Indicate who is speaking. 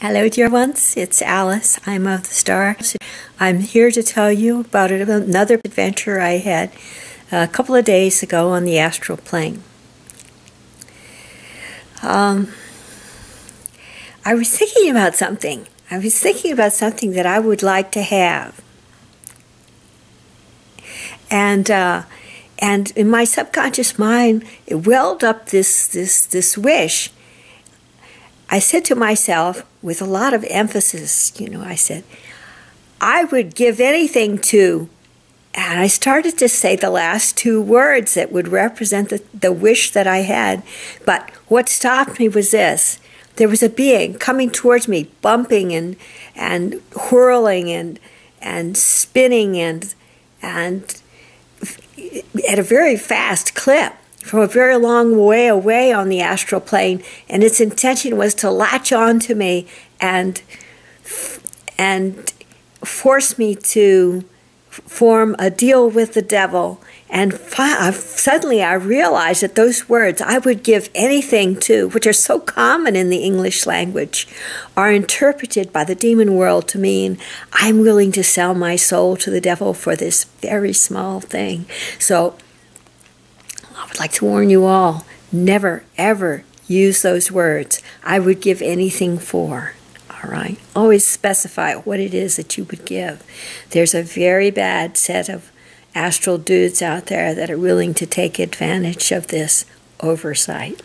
Speaker 1: Hello, dear ones. It's Alice. I'm of the stars. I'm here to tell you about another adventure I had a couple of days ago on the astral plane. Um, I was thinking about something. I was thinking about something that I would like to have. And uh, and in my subconscious mind, it welled up this this this wish I said to myself with a lot of emphasis, you know, I said, I would give anything to, and I started to say the last two words that would represent the, the wish that I had. But what stopped me was this there was a being coming towards me, bumping and, and whirling and, and spinning and, and at a very fast clip from a very long way away on the astral plane, and its intention was to latch on to me and and force me to form a deal with the devil. And suddenly I realized that those words, I would give anything to, which are so common in the English language, are interpreted by the demon world to mean, I'm willing to sell my soul to the devil for this very small thing. So I would like to warn you all never, ever use those words. I would give anything for. All right? Always specify what it is that you would give. There's a very bad set of astral dudes out there that are willing to take advantage of this oversight.